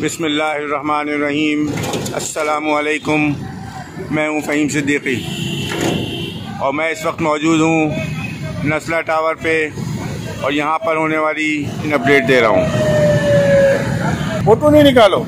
बिसमीम असलकुम मैं हूँ फ़हीम सिद्दीकी। और मैं इस वक्त मौजूद हूँ नस्ला टावर पे और यहाँ पर होने वाली इन अपडेट दे रहा हूँ। फ़ोटो नहीं निकालो।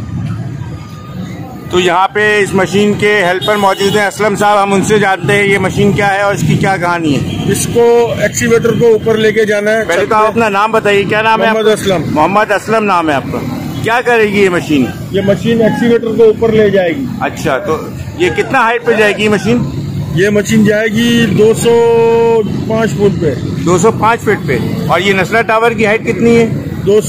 तो यहाँ पे इस मशीन के हेल्पर मौजूद हैं। असलम साहब हम उनसे जानते हैं ये मशीन क्या है और इसकी क्या कहानी है। इसको एक्सीवेटर को ऊपर लेके जाना है। पहले तो आप अपना नाम बताइए क्या नाम है मोहम्मद असलम। मोहम्मद असलम नाम है आपका। क्या करेगी ये मशीन? ये मशीन एक्सीवेटर को ऊपर ले जाएगी। अच्छा तो ये कितना हाइट पे जाएगी मशीन? ये मशीन जाएगी 205 फुट पे। 205 फीट पे। और ये नस्ला टावर की हाइट कितनी है? दो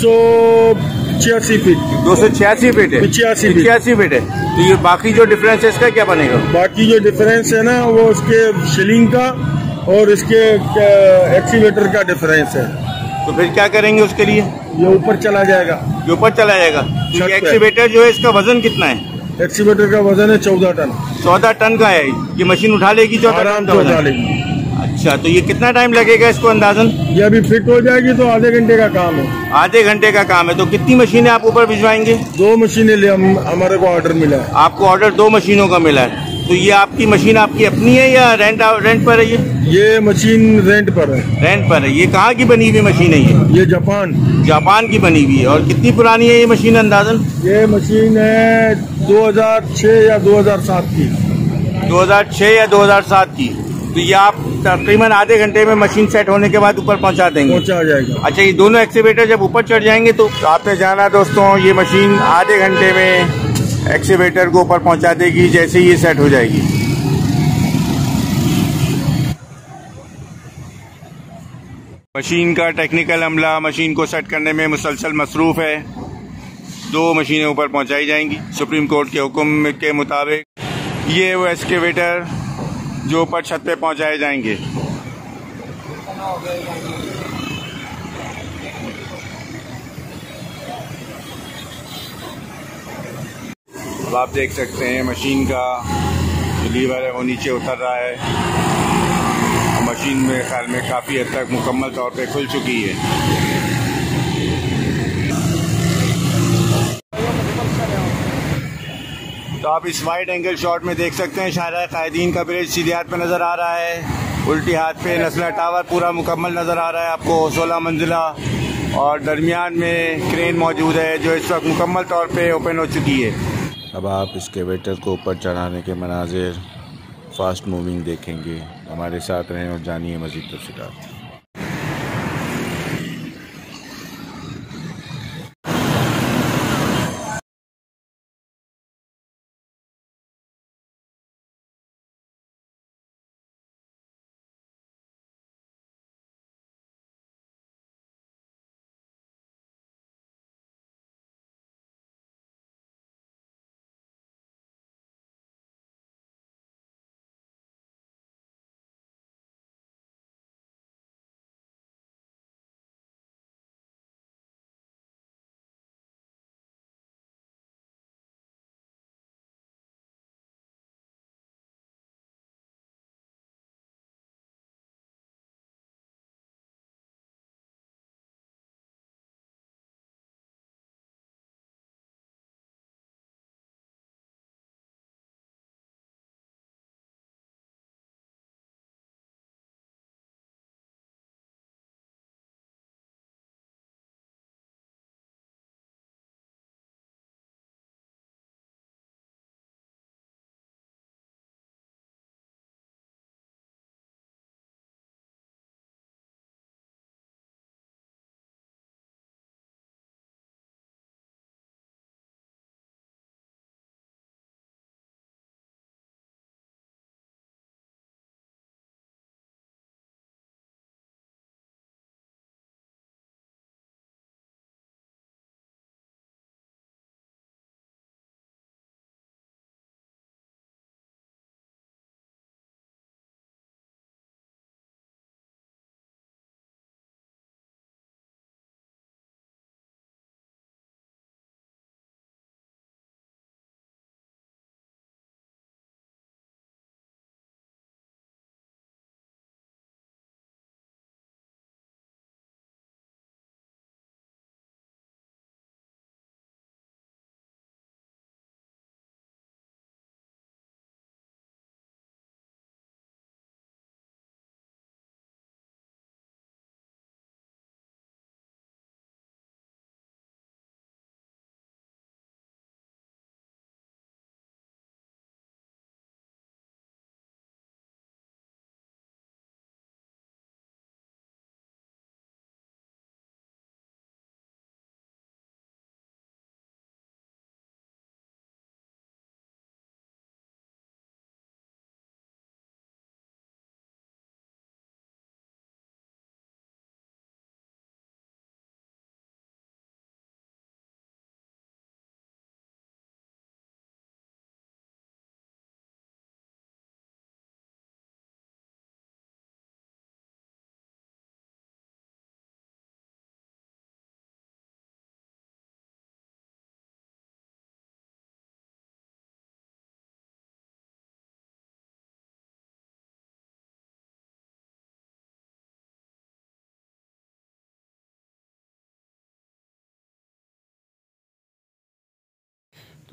छियासी फीट। दो सौ छियासी फीट है। पिचासी फीट। है। तो ये बाकी जो डिफरेंस है इसका क्या बनेगा? बाकी जो डिफरेंस है ना वो उसके शिलिंग का और इसके एक्सीवेटर का डिफरेंस है। तो फिर क्या करेंगे उसके लिए? ये ऊपर चला जाएगा। ये ऊपर चला जाएगा। एक्सीवेटर जो है इसका वज़न कितना है? एक्सीवेटर का वज़न है चौदह टन। चौदह टन का है। ये मशीन उठा लेगी चौदह टन का उठा लेगी। अच्छा तो ये कितना टाइम लगेगा इसको अंदाजन? ये अभी फिट हो जाएगी तो आधे घंटे का काम है। आधे घंटे का काम है। तो कितनी मशीनें आप ऊपर भिजवाएँगे? दो मशीनें ले हम हमारे को ऑर्डर मिला है। आपको ऑर्डर दो मशीनों का मिला है। तो ये आपकी मशीन आपकी अपनी है या रेंट रेंट पर है ये? ये मशीन रेंट पर है। रेंट पर है। ये कहाँ की बनी हुई मशीन है ये? ये जापान। जापान की बनी हुई है। और कितनी पुरानी है ये मशीन अंदाजन? ये मशीन है 2006 या 2007 की। 2006 या 2007 की। तो ये आप तकरीबन आधे घंटे में मशीन सेट होने के बाद ऊपर पहुँचा देंगे। पहुँचा जाएगा। अच्छा ये दोनों एक्सीवेटर जब ऊपर चढ़ जाएँगे तो आपने जाना दोस्तों ये मशीन आधे घंटे में एक्सीवेटर को ऊपर पहुँचा देगी जैसे ही ये सेट हो जाएगी। मशीन का टेक्निकल अमला, मशीन को सेट करने में मुसलसल मसरूफ़ है। दो मशीनें ऊपर पहुंचाई जाएँगी, सुप्रीम कोर्ट के हुक्म के मुताबिक। ये वो एक्सकेवेटर जो ऊपर छत पे पहुँचाए जाएँगे। अब आप देख सकते हैं, मशीन का लीवर है वो नीचे उतर रहा है। मशीन मेरे ख्याल में काफ़ी हद तक मुकम्मल तौर पे खुल चुकी है। तो आप इस वाइड एंगल शॉट में देख सकते हैं शाहरा कायदीन का ब्रिज सीधे हाथ पे नज़र आ रहा है, उल्टी हाथ पे नस्ला टावर पूरा मुकम्मल नज़र आ रहा है आपको 16 मंजिला, और दरमियान में क्रेन मौजूद है जो इस वक्त मुकम्मल तौर पे ओपन हो चुकी है। अब आप इसके वेटर को ऊपर चढ़ाने के मनाजिर फास्ट मूविंग देखेंगे। हमारे साथ रहें और जानिए मज़ीद तफसीत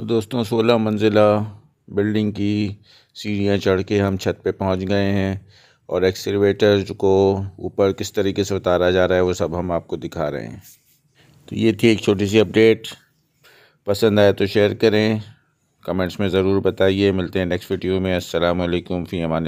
तो दोस्तों, सोलह मंजिला बिल्डिंग की सीढ़ियाँ चढ़ के हम छत पे पहुँच गए हैं और एक्सकवेटर को ऊपर किस तरीके से उतारा जा रहा है, वो सब हम आपको दिखा रहे हैं। तो ये थी एक छोटी सी अपडेट। पसंद आया तो शेयर करें। कमेंट्स में ज़रूर बताइए। मिलते हैं नेक्स्ट वीडियो में। असलकम फ़ी अमान